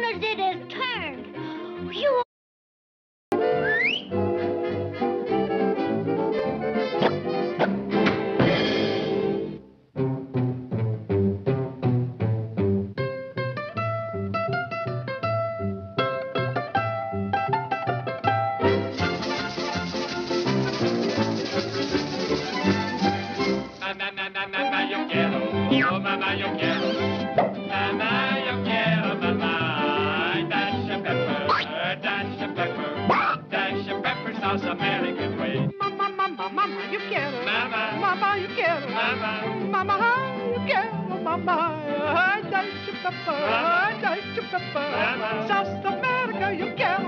because it has turned. You mamá, yo quiero. Oh, mamá, yo quiero. Sauce American way. Mamá, mamá, mamá, yo quiero. Mamá. Mamá, yo quiero. Mamá. Mamá, yo quiero. Mamá, ay, dash and pepper, ay, dash and pepper. South America, yo quiero,